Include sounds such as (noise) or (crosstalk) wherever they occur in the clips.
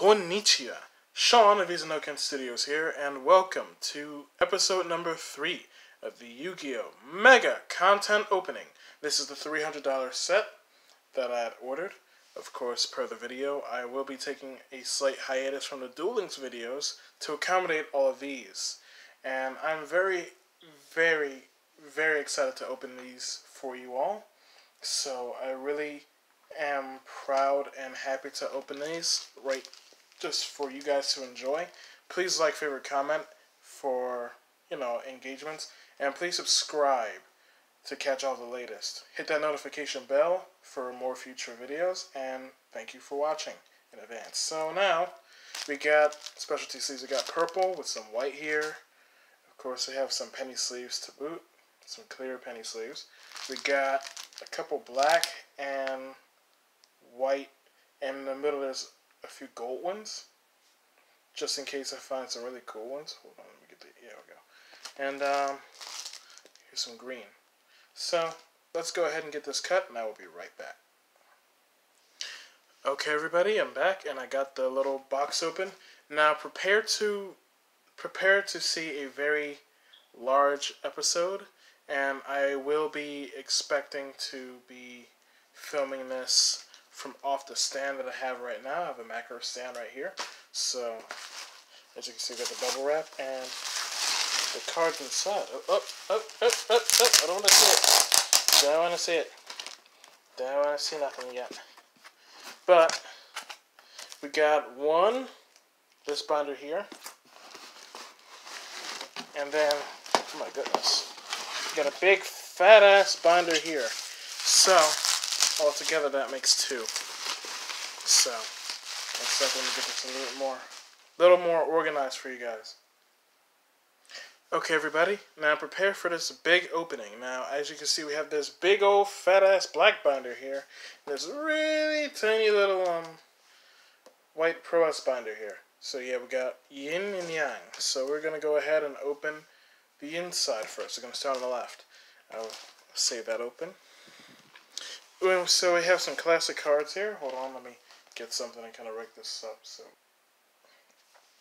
Konnichiwa. Sean of IzaNoKen Studios here, and welcome to episode number 3 of the Yu-Gi-Oh! Mega Content Opening. This is the $300 set that I had ordered. Of course, per the video, I will be taking a slight hiatus from the Duel Links videos to accommodate all of these. And I'm very, very, very excited to open these for you all. So I really am proud and happy to open these right just for you guys to enjoy. Please like, favorite, comment for, you know, engagements. And please subscribe to catch all the latest. Hit that notification bell for more future videos. And thank you for watching in advance. So now, we got specialty sleeves. We got purple with some white here. Of course, we have some penny sleeves to boot. Some clear penny sleeves. We got a couple black and white. And in the middle, there's a few gold ones, just in case I find some really cool ones. Hold on, let me get the, yeah, we go. And um, here's some green. So let's go ahead and get this cut, and I will be right back. Okay, everybody, I'm back, and I got the little box open. Now prepare to prepare to see a very large episode, and I will be expecting to be filming this from off the stand that I have right now. I have a macro stand right here. So, as you can see, we got the bubble wrap and the cards inside. Oh, oh, oh, oh, oh, oh. I don't want to see it. Don't want to see it. Don't want to see nothing yet. But, we got one, this binder here. And then, oh my goodness, we got a big fat ass binder here. So, altogether that makes two. So, second to get this a little more, little more organized for you guys. Okay, everybody, now prepare for this big opening. Now, as you can see, we have this big old fat ass black binder here. A really tiny little um white Pro binder here. So yeah, we got yin and yang. So we're gonna go ahead and open the inside first. We're gonna start on the left. I'll save that open. Well, so we have some classic cards here. Hold on, let me get something and kind of rig this up. So,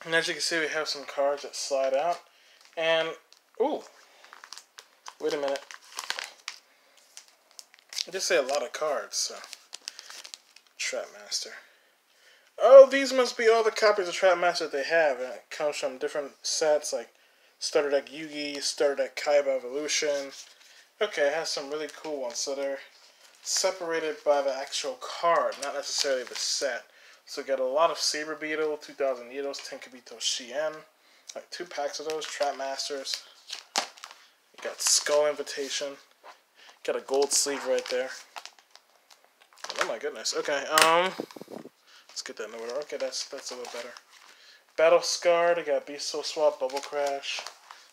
and as you can see, we have some cards that slide out. And, ooh, wait a minute. I just say a lot of cards, so. Trapmaster. Oh, these must be all the copies of Trapmaster that they have. And it comes from different sets like Starter Deck Yugi, Starter Deck Kaiba Evolution. Okay, it has some really cool ones. So they're separated by the actual card, not necessarily the set. So got a lot of Saber Beetle, 2000 Needles, Tenkabito Shien, like two packs of those, Trap Masters. You got Skull Invitation. Got a gold sleeve right there. Oh my goodness. Okay, um let's get that in order. Okay, that's that's a little better. Battle Scarred, I got Beast Soul Swap, Bubble Crash.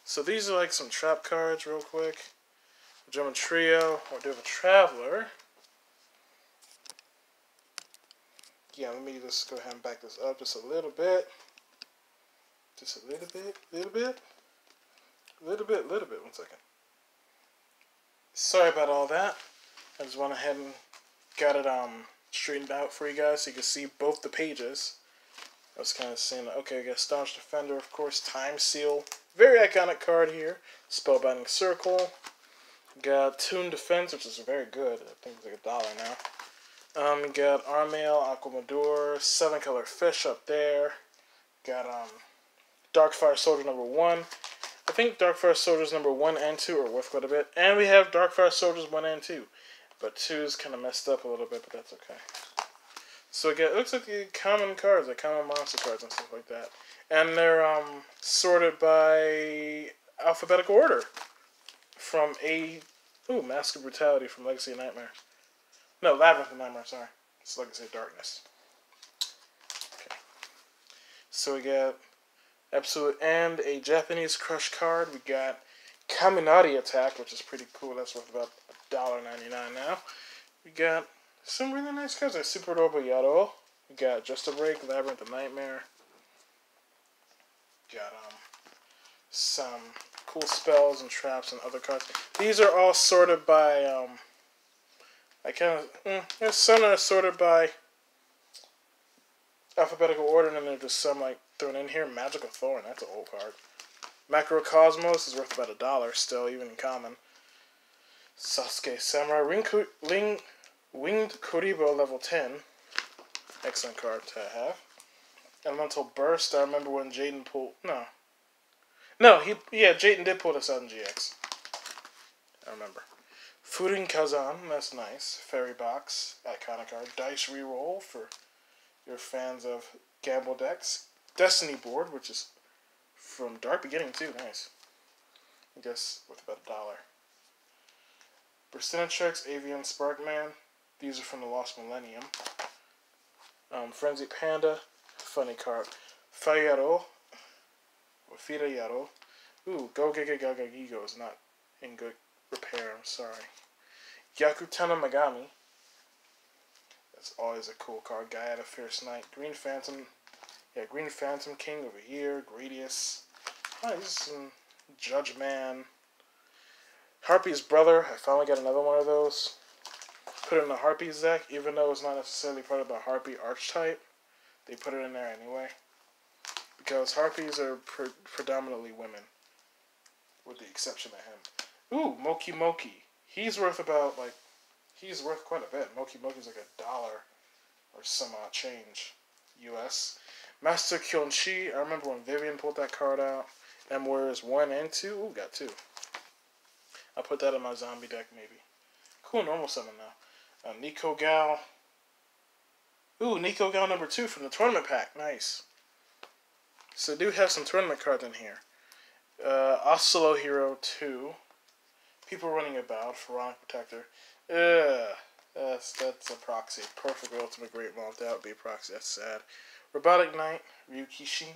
So these are like some trap cards real quick. German Trio, Ordeal of a Traveler. Yeah, let me just go ahead and back this up just a little bit. Just a little bit, little bit, little bit, little bit. One second. Sorry about all that. I just went ahead and got it um straightened out for you guys so you can see both the pages. I was kind of saying, okay, I got Staunch Defender, of course, Time Seal. Very iconic card here. Spellbinding Circle. Got Toon Defense, which is very good. I think it's like a dollar now. Um, got Armail, Aqua Madoor, seven color fish up there. Got um, Darkfire Soldier number one. I think Darkfire Soldiers number one and two are worth quite a bit. And we have Darkfire Soldiers one and two. But two is kind of messed up a little bit, but that's okay. So again, it looks like the common cards, like common monster cards and stuff like that. And they're um, sorted by alphabetical order. From A... Ooh, Mask of Brutality from Legacy of Nightmare. No, Labyrinth of Nightmare, sorry. It's Legacy of Darkness. Okay. So we got Absolute and a Japanese Crush card. We got Kaminari Attack, which is pretty cool. That's worth about $1.99 now. We got some really nice cards like Super Robo Yaro. We got Just a Break, Labyrinth of Nightmare. Got um some cool spells and traps and other cards. These are all sorted by um I kind of, mm, some are sorted by alphabetical order, and then there's just some like thrown in here. Magical Thorn, that's an old card. Macrocosmos is worth about a dollar still, even in common. Sasuke Samurai Ring, Ling, Winged Kuriboh level 10. Excellent card to have. Elemental Burst, I remember when Jaden pulled. No. No, he. Yeah, Jaden did pull this out in GX. I remember. Furin Kazan, that's nice. Fairy Box, iconic card. Dice Reroll for your fans of gamble decks. Destiny Board, which is from Dark Beginning too, nice. I guess with about a dollar. Burstinatrix, Avian Sparkman. These are from the Lost Millennium. Um, Frenzy Panda, funny card. Fayaro, or Fira Yaro. Ooh, Go Giga Gaga Gigo is not in good repair, I'm sorry. Yakutana Megami. That's always a cool card. Gaia the Fierce Knight. Green Phantom. Yeah, Green Phantom King over here. Gradius. He's some Judge Man. Harpy's brother. I finally got another one of those. Put it in the Harpies deck, even though it's not necessarily part of the Harpy archetype. They put it in there anyway. Because Harpies are pre predominantly women. With the exception of him. Ooh, Moki Moki. He's worth about, like, he's worth quite a bit. Moki Moki's like a dollar or some odd change. US. Master Kyonshee. I remember when Vivian pulled that card out. M Warriors 1 and 2. Ooh, got 2. I'll put that in my zombie deck, maybe. Cool, normal summon now. Uh, Nekogal. Ooh, Nekogal number 2 from the tournament pack. Nice. So I do have some tournament cards in here. Uh, Oscillo Hero 2. People running about. Pharaonic Protector. Ugh. That's, that's a proxy. Perfect Ultimate Great Moth. That would be a proxy. That's sad. Robotic Knight. Ryukishi.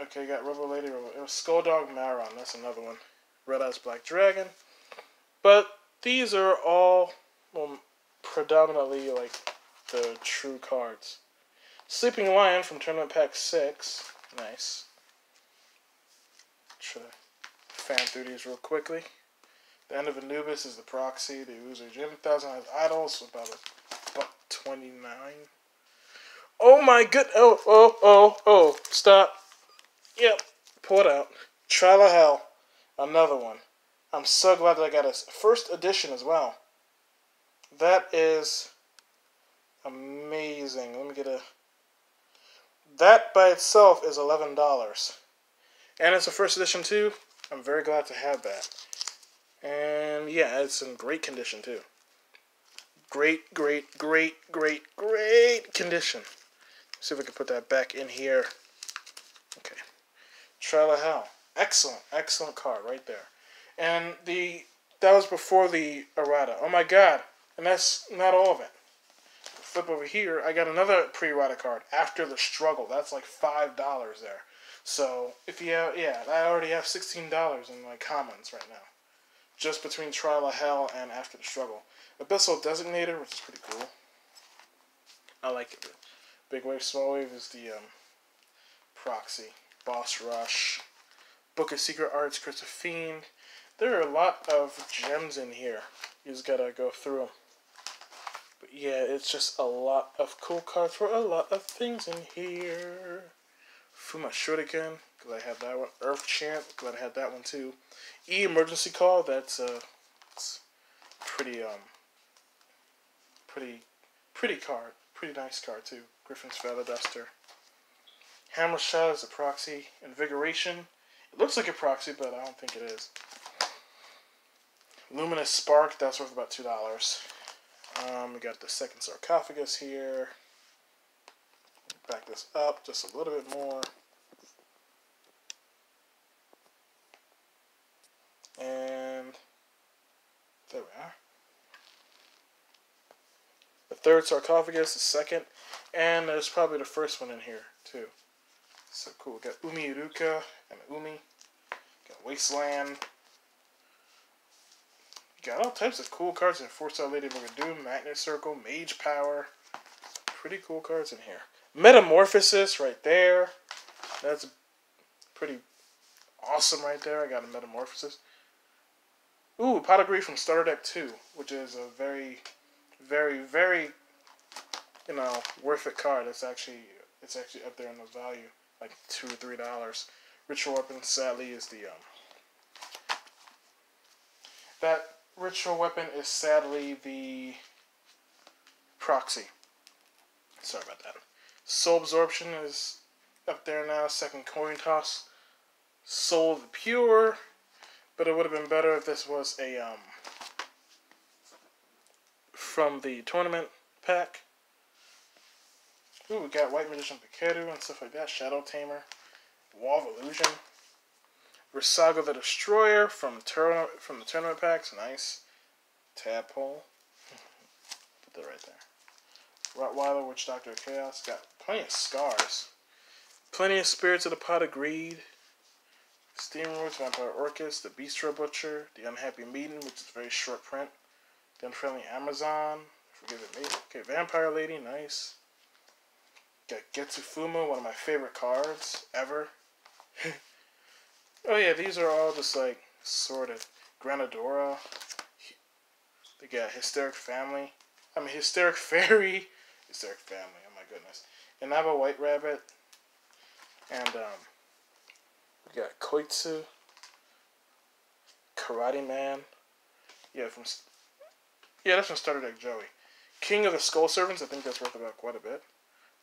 Okay, got Rubber Lady. It was Skulldog Maron. That's another one. Red Eyes Black Dragon. But these are all well, predominantly like the true cards. Sleeping Lion from Tournament Pack 6. Nice. Try to fan through these real quickly. The end of Anubis is the proxy. The User Gym Thousand Eyes Idols, about a buck 29. Oh my good. Oh, oh, oh, oh. Stop. Yep. Pull it out. Trial of Hell. Another one. I'm so glad that I got a first edition as well. That is amazing. Let me get a. That by itself is $11. And it's a first edition too. I'm very glad to have that. And yeah, it's in great condition too. Great, great, great, great, great condition. Let's see if we can put that back in here. Okay. Of Hell. Excellent, excellent card right there. And the that was before the errata. Oh my god. And that's not all of it. Flip over here, I got another pre-errata card after the struggle. That's like five dollars there. So if you have, yeah, I already have sixteen dollars in my commons right now, just between Trial of Hell and After the Struggle. Abyssal Designator, which is pretty cool. I like it. Big Wave, Small Wave is the um, proxy. Boss Rush. Book of Secret Arts, Fiend. There are a lot of gems in here. You just gotta go through them. But yeah, it's just a lot of cool cards for a lot of things in here. Fuma Shuriken, because I have that one. Earth Chant, glad I had that one too. E Emergency Call, that's uh, pretty um, pretty, pretty card, pretty nice card too. Griffin's Feather Duster. Hammer Shot is a proxy. Invigoration, it looks like a proxy, but I don't think it is. Luminous Spark, that's worth about two dollars. Um, we got the second sarcophagus here. Back this up just a little bit more. And there we are. The third sarcophagus, the second, and there's probably the first one in here too. So cool. We got Umi Iruka and Umi. We Got Wasteland. Got all types of cool cards in Four Star of Doom, Magnet Circle, Mage Power. Pretty cool cards in here. Metamorphosis right there. That's pretty awesome right there. I got a Metamorphosis. Ooh, Pot of Grief from Starter Deck 2, which is a very, very, very, you know, worth it card. It's actually it's actually up there in the value, like two or three dollars. Ritual weapon, sadly, is the um. That ritual weapon is sadly the proxy. Sorry about that. Soul absorption is up there now. Second coin toss. Soul the pure, but it would have been better if this was a um from the tournament pack. Ooh, we got White Magician Pikeru and stuff like that. Shadow Tamer, Wall of Illusion, Resaga the Destroyer from tournament from the tournament packs. Nice. Tadpole. (laughs) Put that right there. Rottweiler, Witch Doctor of Chaos. Got plenty of scars. Plenty of Spirits of the Pot of Greed. Steamroids, Vampire Orchis, the Bistro Butcher, the Unhappy Maiden, which is a very short print. The Unfriendly Amazon, Forgiven Maiden. Okay, Vampire Lady, nice. Got Getsu Fuma, one of my favorite cards ever. (laughs) oh yeah, these are all just like sort of Granadora. They got Hysteric Family. I mean Hysteric (laughs) Fairy. Hysteric Family, oh my goodness. And I have a White Rabbit. And um we got Koitsu. Karate Man. Yeah, from yeah, that's from Starter Deck Joey. King of the Skull Servants, I think that's worth about quite a bit.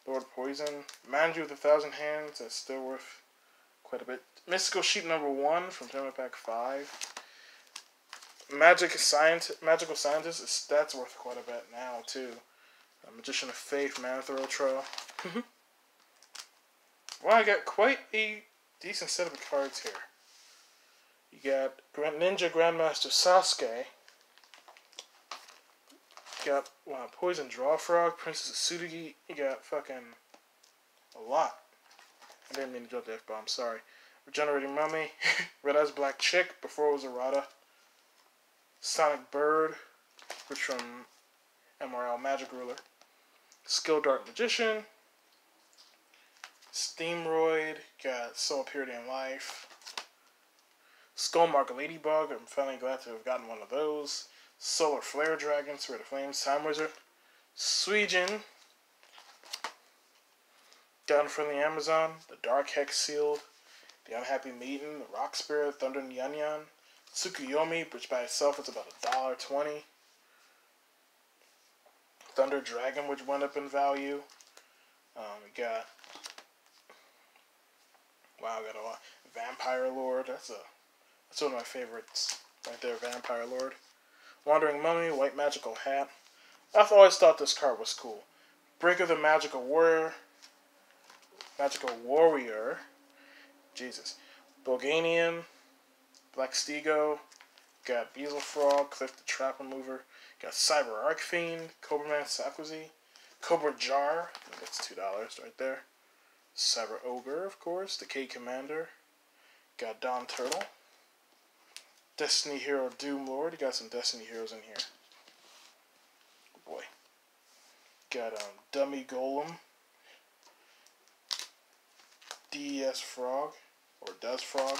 Lord Poison. Manju with a Thousand Hands, that's still worth quite a bit. Mystical Sheep number one from Tournament Pack 5. Magic Science, Magical Scientist, that's worth quite a bit now, too. Uh, Magician of Faith, Manthro Trail. well, I got quite a decent set of cards here. You got Ninja Grandmaster Sasuke, you got wow, Poison Draw Frog, Princess Tsurugi. You got fucking a lot. I didn't mean to drop the F bomb, sorry. Regenerating Mummy, (laughs) Red Eyes Black Chick, before it was Errata. Sonic Bird, which from MRL Magic Ruler. Skill Dark Magician. Steamroid, got Soul Purity and Life. Skullmark Ladybug, I'm finally glad to have gotten one of those. Solar Flare Dragon, Spirit of Flames, Time Wizard, Suijin, Down from the Amazon, the Dark Hex Sealed, the Unhappy Maiden, the Rock Spirit, Thunder Nyan Tsukuyomi, which by itself is about a dollar twenty. Thunder Dragon, which went up in value. Um, we got wow, we got a Vampire Lord. That's a that's one of my favorites right there, Vampire Lord. Wandering Mummy, White Magical Hat. I've always thought this card was cool. Breaker the Magical Warrior. Magical Warrior. Jesus. Bulganian. Black Stego. Got Beelze Frog, Cliff the Trap Remover. Got Cyber Archfiend, Cobra Man Sakuzi. Cobra Jar. That's $2 right there. Cyber Ogre, of course. The K Commander. Got Don Turtle. Destiny Hero Doom Lord. Got some Destiny Heroes in here. Oh boy. Got um, Dummy Golem. DES Frog. Or Does Frog.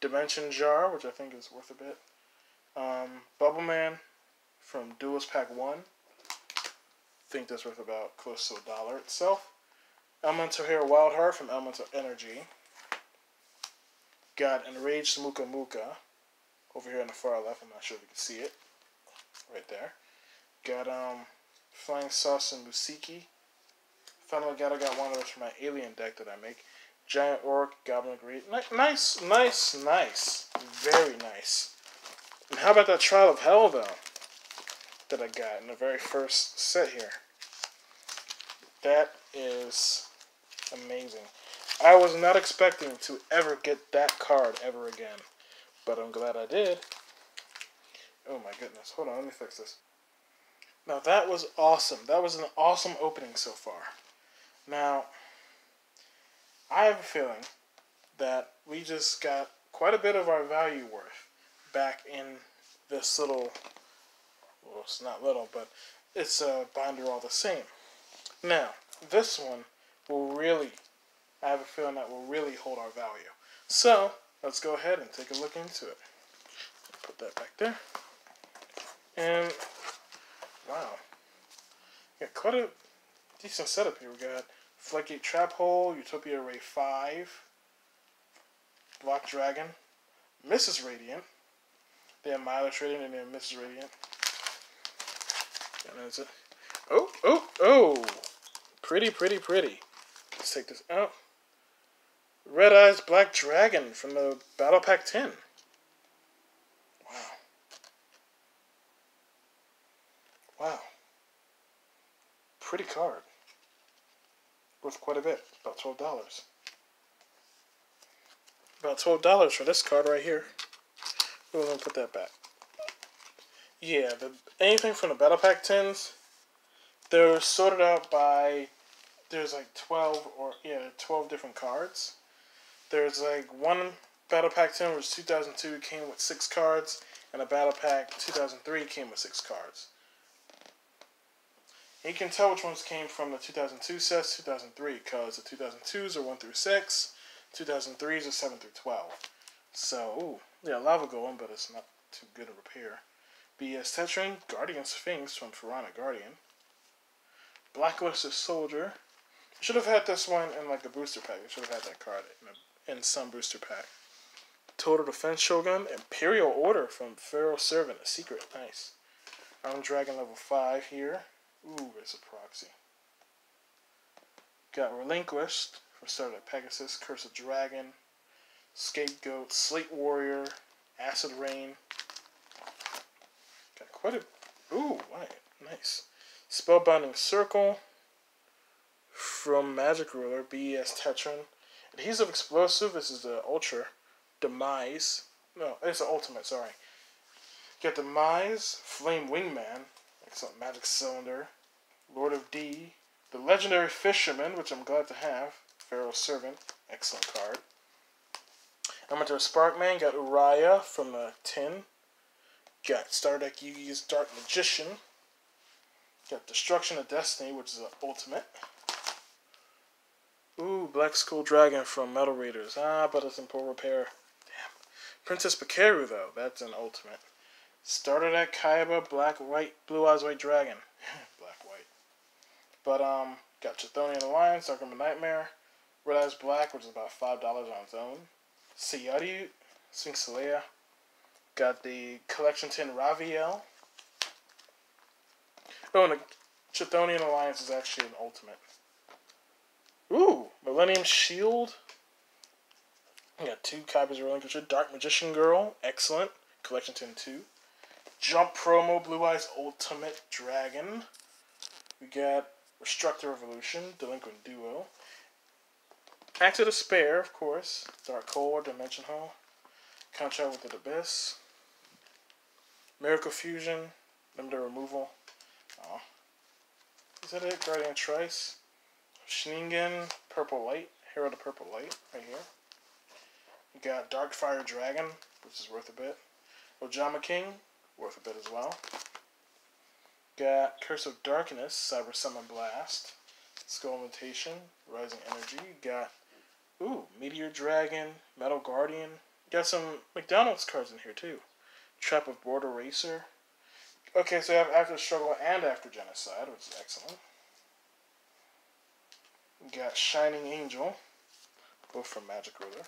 Dimension Jar, which I think is worth a bit. Um, Bubble Man from Duelist Pack 1. I think that's worth about close to a dollar itself. Elemental Hero Wildheart from Elemental Energy. Got Enraged Muka Muka over here on the far left. I'm not sure if you can see it. Right there. Got um Flying Sauce and Musiki. Finally got I got one of those for my alien deck that I make. Giant Orc, Goblin Great. Nice, nice, nice. Very nice. And how about that Trial of Hell though? That I got in the very first set here. That is amazing. I was not expecting to ever get that card ever again but I'm glad I did. Oh my goodness. Hold on, let me fix this. Now that was awesome. That was an awesome opening so far. Now, I have a feeling that we just got quite a bit of our value worth back in this little, well, it's not little, but it's a binder all the same. Now, this one will really, I have a feeling that will really hold our value. So, let's go ahead and take a look into it. Put that back there. And, wow. Got quite a decent setup here. We got Floodgate Trap Hole, Utopia Ray 5, Black Dragon, Mrs. Radiant. They have Mileage Radiant and then Mrs. Radiant. And that's it. Oh, oh, oh! Pretty, pretty, pretty. Let's take this out. Red Eyes Black Dragon from the Battle Pack 10. Wow. Wow. Pretty card. Worth quite a bit. About $12. About $12 for this card right here. We're going to put that back. Yeah, the, anything from the Battle Pack 10s, they're sorted out by, there's like 12 or, yeah, 12 different cards. There's like one Battle Pack 10 was 2002 came with six cards, and a Battle Pack 2003 came with six cards. You can tell which ones came from the 2002 sets, 2003, because the 2002s are 1 through 6, 2003s are 7 through 12. So, ooh, yeah, Lava Golem, but it's not too good a repair. BS Tetran, Guardian Sphinx from Pharaonic Guardian. Black Luster Soldier. Should have had this one in like a booster pack. I should have had that card in, a, in some booster pack. Total Defense Shogun, Imperial Order from Pharaoh Servant, a secret. Nice. Armed Dragon level 5 here. Ooh, it's a proxy. Got Relinquished from Starter Deck Pegasus, Curse of Dragon, Scapegoat, Slate Warrior, Acid Rain. Got quite a. Ooh, right. Nice. Spellbinding Circle from Magic Ruler, BES Tetran. Adhesive Explosive, this is the Ultra. Demise. No, it's the Ultimate, sorry. Get Demise, Flame Wingman, excellent Magic Cylinder, Lord of D, the Legendary Fisherman, which I'm glad to have, Pharaoh's Servant, excellent card. Amateur Sparkman, got Uriah from the tin. Got Stardeck Yugi's Dark Magician. Got Destruction of Destiny, which is an ultimate. Ooh, Black Skull Dragon from Metal Raiders. Ah, but it's in poor repair. Damn. Princess Pikaru, though. That's an ultimate. Starter Deck Kaiba, Black, White, Blue Eyes White Dragon. (laughs) Black, White. But, um, got Chthonian Alliance, Dark Nightmare. Red Eyes Black, which is about $5 on its own. Sphinx Leia. Got the Collection Tin Raviel. Oh, and the Chthonian Alliance is actually an ultimate. Ooh, Millennium Shield. We got two copies of Relinquished. Dark Magician Girl, excellent. Collection Tin 2. Jump Promo Blue Eyes Ultimate Dragon. We got Restructer Revolution, Delinquent Duo. Act of Despair, of course. Dark Core, Dimension Hall. Contract with the Abyss. Miracle Fusion, Limited Removal. Oh. Is that it? Guardian Trice. Shingen, Purple Light. Hero the Purple Light, right here. You got Dark Fire Dragon, which is worth a bit. Ojama King, worth a bit as well. Got Curse of Darkness, Cyber Summon Blast. Skull Mutation, Rising Energy. Got, ooh, Meteor Dragon, Metal Guardian. Got some McDonald's cards in here too. Trap of Border Racer. Okay, so you have After Struggle and After Genocide, which is excellent. got Shining Angel, both from Magic Ruler.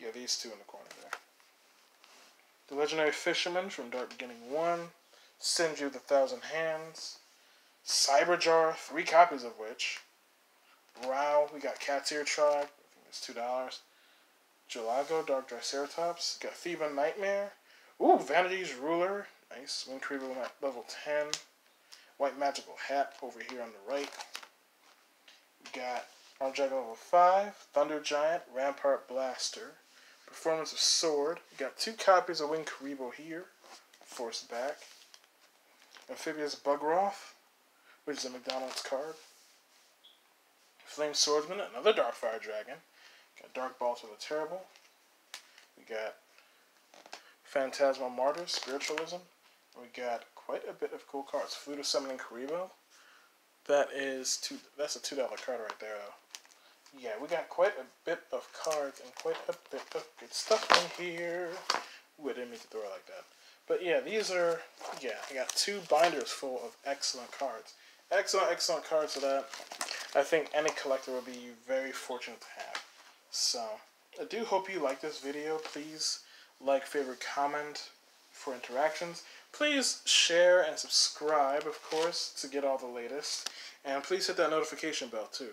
Yeah, these two in the corner there. The Legendary Fisherman from Dark Beginning 1. Senju the Thousand Hands. Cyberjar, three copies of which. Rao, we got Cat's Ear Tribe, I think it's $2. Jalago, Dark Triceratops. Got Theban Nightmare. Ooh, Vanity's Ruler. Nice. Wind Creeper level 10. White Magical Hat over here on the right. We got Arm level 5. Thunder Giant, Rampart Blaster. Performance of Sword. We got two copies of Winged Kuriboh here. Force back. Amphibious Bugroth, which is a McDonald's card. Flame Swordsman, another Darkfire Dragon. Got Dark Balls of the Terrible. We got Phantasmal Martyr, Spiritualism. We got quite a bit of cool cards. Flute of Summoning Kuriboh. That is two. That's a two dollar card right there, though. Yeah, we got quite a bit of cards and quite a bit of good stuff in here. Ooh, I didn't mean to throw it like that. But yeah, these are yeah. I got two binders full of excellent cards. Excellent, excellent cards that. I think any collector will be very fortunate to have. So, I do hope you like this video. Please like, favorite, comment for interactions. Please share and subscribe, of course, to get all the latest. And please hit that notification bell, too.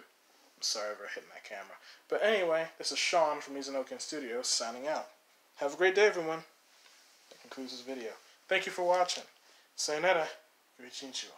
Sorry for hitting that camera. But anyway, this is Sean from IzaNoKen Studios signing out. Have a great day, everyone. That concludes this video. Thank you for watching. Sayonara. Richincho.